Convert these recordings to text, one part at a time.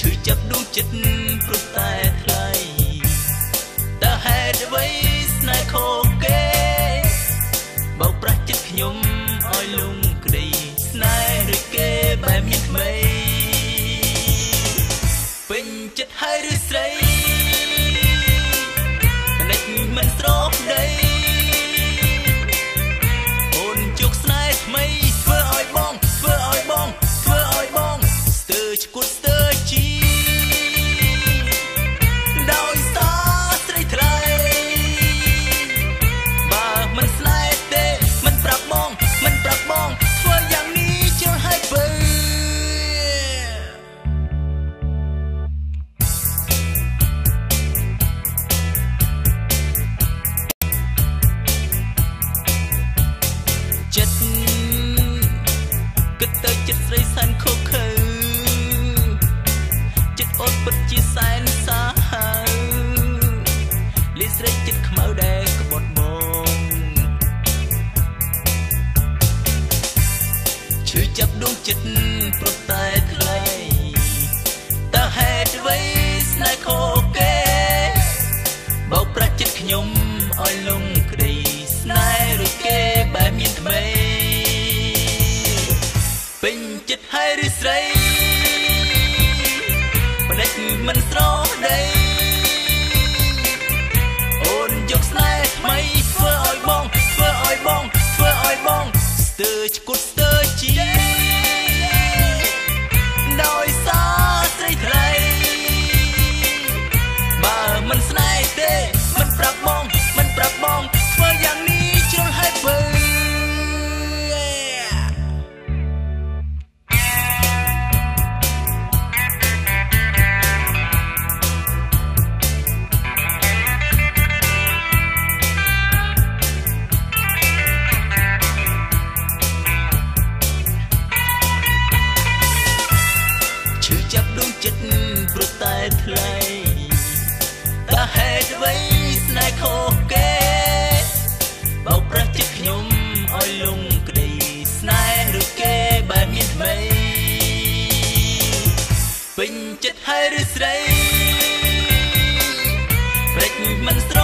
ឈឺចាប់ដួងចិត្តព្រោះតែថ្លៃតើហេតុអ្វីស្នេហ៍ខកគេបោកប្រាស់ចិត្តខ្ញុំឲ្យលងក្តីស្នេហ៍ឬគេបែបមានថ្មីពេញចិត្តហើយឬស្រីកណិចមិនស្រោបដីអូនជោគស្នេហ៍ថ្មីធ្វើឲ្យបងធ្វើឲ្យបងធ្វើឲ្យបងស្ទើរឈួត ចាប់ដួងចិត្តព្រោះតែថ្លៃតើហេតុអ្វីស្នេហ៍ខុសគេបោកប្រាស់ចិត្តខ្ញុំឲ្យលងក្តីស្នេហ៍ឬគេបែបមានថ្មីពេញចិត្តហើយឬស្រីបដិចមិនស្រដីអូនយកស្នេហ៍ថ្មី ចាប់ដួងចិត្តព្រោះតែថ្លៃតើហេតុអ្វីស្នេហ៍ខុសគេបោកប្រាស់ចិត្តខ្ញុំឲ្យលងក្តីស្នេហ៍ឬគេបែបមានថ្មីពេញចិត្តហើយឬស្រីព្រិចមិនស្រ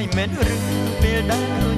យមែនឬពេលដែល